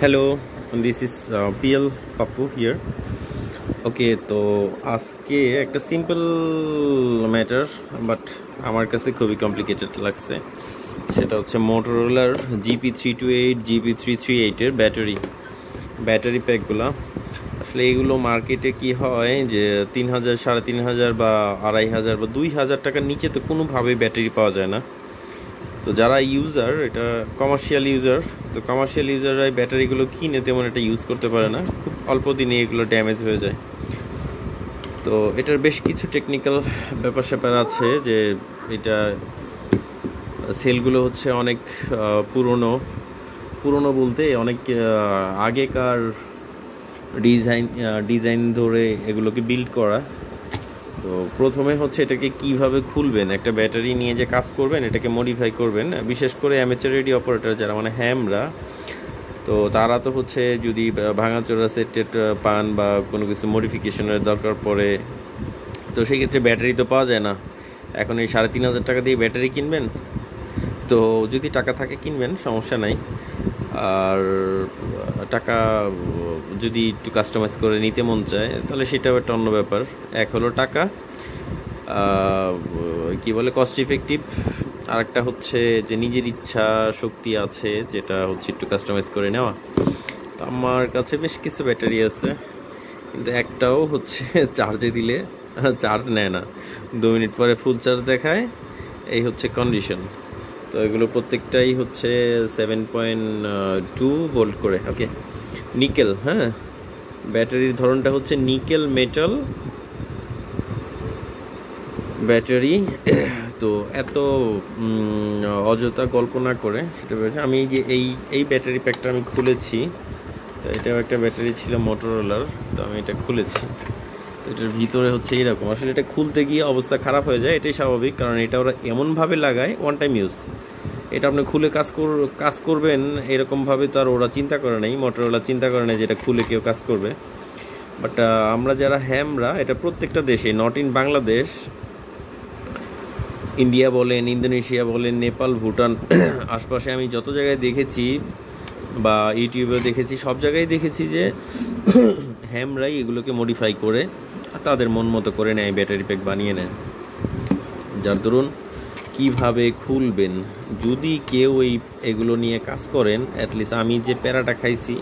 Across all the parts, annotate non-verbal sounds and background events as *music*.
Hello this is PL Pappu here okay তো আজকে একটা সিম্পল ম্যাটার বাট আমার কাছে খুবই কমপ্লিকেটেড লাগছে। সেটা হচ্ছে মোটরোলার GP three two eight GP three three এইটের ব্যাটারি ব্যাটারি প্যাকগুলো আসলে এগুলো মার্কেটে কি হয় যে তিন হাজার, সাড়ে তিন হাজার বা আড়াই হাজার বা দুই হাজার টাকার নিচে তো কোনোভাবেই ব্যাটারি পাওয়া যায় না। তো যারা ইউজার এটা কমার্শিয়াল ইউজার তো কমার্শিয়াল ইউজাররা ব্যাটারিগুলো কিনে তেমন এটা ইউজ করতে পারে না। খুব অল্প দিনে এগুলো ড্যামেজ হয়ে যায়। তো এটার বেশ কিছু টেকনিক্যাল ব্যাপার স্যাপার আছে যে এটা সেলগুলো হচ্ছে অনেক পুরনো। পুরনো বলতে অনেক আগেকার ডিজাইন ডিজাইন ধরে এগুলোকে বিল্ড করা। তো প্রথমে হচ্ছে এটাকে কীভাবে খুলবেন? একটা ব্যাটারি নিয়ে যে কাজ করবেন, এটাকে মডিফাই করবেন বিশেষ করে অ্যামেচার রেডি অপারেটর যারা মানে হ্যামরা তো তারা তো হচ্ছে যদি ভাঙাচোরা সেট পান বা কোনো কিছু মডিফিকেশনের দরকার পড়ে, তো সেই ক্ষেত্রে ব্যাটারি তো পাওয়া যায় না। এখন এই সাড়ে তিন হাজার টাকা দিয়ে ব্যাটারি কিনবেন, তো যদি টাকা থাকে কিনবেন, সমস্যা নাই। আর টাকা যদি একটু কাস্টমাইজ করে নিতে মন চায়, তাহলে সেটাও একটা অন্য ব্যাপার। এক হলো টাকা কি বলে কস্ট ইফেক্টিভ আর একটা হচ্ছে যে নিজের ইচ্ছা, শক্তি আছে, যেটা হচ্ছে একটু কাস্টমাইজ করে নেওয়া। তো আমার কাছে বেশ কিছু ব্যাটারি আছে, কিন্তু একটাও হচ্ছে *laughs* চার্জে দিলে *laughs* চার্জ নেয় না। দু মিনিট পরে ফুল চার্জ দেখায়, এই হচ্ছে কন্ডিশন তো এগুলো প্রত্যেকটাই হচ্ছে সেভেন পয়েন্ট টু ভোল্ট করে ওকে নিকেল হ্যাঁ? ব্যাটারির ধরনটা হচ্ছে নিকেল মেটাল ব্যাটারি তো এত অযথা কল্পনা করে সেটা আমি যে, এই এই ব্যাটারি প্যাকটা আমি খুলেছি। তো এটাও একটা ব্যাটারি ছিল মোটরোলার তো আমি এটা খুলেছি। তো এটার ভিতরে হচ্ছে এইরকম। আসলে এটা খুলতে গিয়ে অবস্থা খারাপ হয়ে যায়, এটাই স্বাভাবিক। কারণ এটা ওরা এমনভাবে লাগায় ওয়ান টাইম ইউজ এটা আপনি খুলে কাজ কর, কাজ করবেন, এরকমভাবে তো আর ওরা চিন্তা করে নেই। মোটরওয়ালা চিন্তা করে নেই যে এটা খুলে কেউ কাজ করবে। বাট আমরা যারা হ্যামরা, এটা প্রত্যেকটা দেশে নট ইন বাংলাদেশ ইন্ডিয়া বলেন ইন্দোনেশিয়া বলেন নেপাল ভুটান *clears throat* আশপাশে আমি যত জায়গায় দেখেছি বা ইউটিউবেও দেখেছি, সব জায়গায় দেখেছি যে *clears throat* হ্যামরাই এগুলোকে মডিফাই করে তাদের মন মতো করে নেয়, ব্যাটারি প্যাক বানিয়ে নেয়। যার দরুন কীভাবে খুলবেন? যদি কেউ এই এগুলো নিয়ে কাজ করেন অ্যাটলিস্ট আমি যে প্যারাটা খাইছি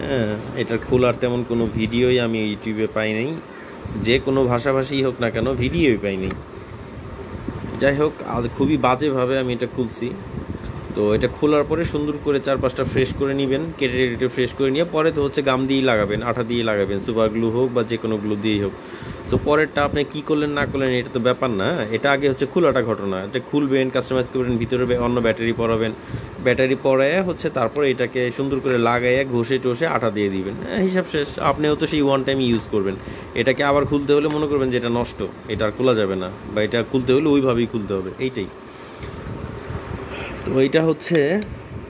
হ্যাঁ এটার খোলার তেমন কোনো ভিডিওই আমি ইউটিউবে পাই নাই। যে কোনো ভাষাভাষী হোক না কেন, ভিডিওই পাইনি যাই হোক খুবই বাজেভাবে আমি এটা খুলছি। তো এটা খোলার পরে সুন্দর করে চার পাঁচটা ফ্রেশ করে নেবেন, কেটে কেটে ফ্রেশ করে নিয়ে পরে তো হচ্ছে গাম দিয়েই লাগাবেন, আঠা দিয়ে লাগাবেন, সুপার গ্লু হোক বা যে কোনো গ্লু দিয়েই হোক। সো পরেরটা আপনি কী করলেন না করলেন এটা তো ব্যাপার না, এটা আগে হচ্ছে খোলাটা ঘটনা। এটা খুলবেন কাস্টমাইজ করবেন, ভিতরে অন্য ব্যাটারি পরাবেন ব্যাটারি পরায় হচ্ছে তারপর এটাকে সুন্দর করে লাগাইয়া ঘষে টষে আটা দিয়ে দিবেন। হিসাব শেষ। আপনিও তো সেই ওয়ান টাইম ইউজ করবেন। এটাকে আবার খুলতে হলে মনে করবেন যে এটা নষ্ট, এটা আর খোলা যাবে না, বা এটা খুলতে হলে ওইভাবেই খুলতে হবে, এইটাই। তো এইটা হচ্ছে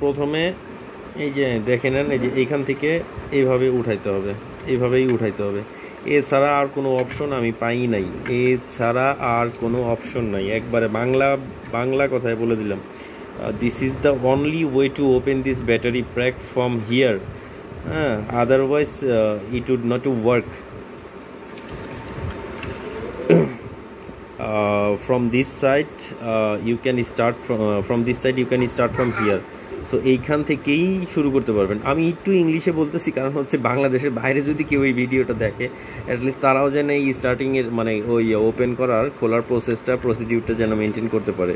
প্রথমে এই যে দেখে নেন, এই যে এইখান থেকে এইভাবে উঠাইতে হবে, এইভাবেই উঠাইতে হবে। এছাড়া আর কোনো অপশন আমি পাই নাই। এছাড়া আর কোনো অপশন নাই। একবারে বাংলা বাংলা কথায় বলে দিলাম। This is the only way to open this battery pack from here হ্যাঁ otherwise it would not to work from this side uh, you can start from uh, from this side you can start from here. So এইখান থেকেই শুরু করতে পারবেন। আমি একটু ইংলিশে বলতেছি কারণ হচ্ছে বাংলাদেশের বাইরে যদি কেউ এই ভিডিওটা দেখে অ্যাটলিস্ট তারাও যেন এই স্টার্টিংয়ের মানে ওই ওপেন করার খোলার প্রসেসটা প্রসিডিউরটা যেন মেনটেন করতে পারে।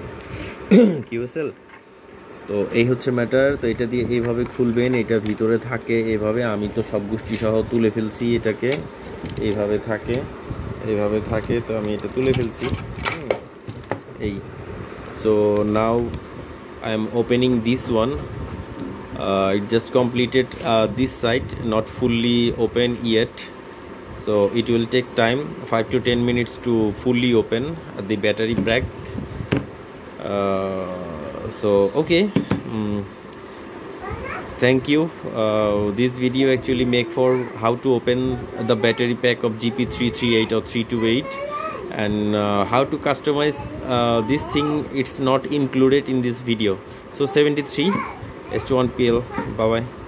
*coughs* কি হোসেল তো এই হচ্ছে ম্যাটার তো এটা দিয়ে এইভাবে খুলবেন এটা ভিতরে থাকে এভাবে। আমি তো সব গোষ্ঠী সহ তুলে ফেলছি এটাকে। এইভাবে থাকে এইভাবে থাকে। তো আমি এটা তুলে ফেলছি। a. So now I am opening this one. Uh, it just completed uh, this side not fully open yet. So it will take time 5 to 10 minutes to fully open the battery pack. Uh, so okay. Mm. Thank you. This video actually make for how to open the battery pack of gp338 or 328 and uh, how to customize uh, this thing it's not included in this video. So 73 s21pl bye bye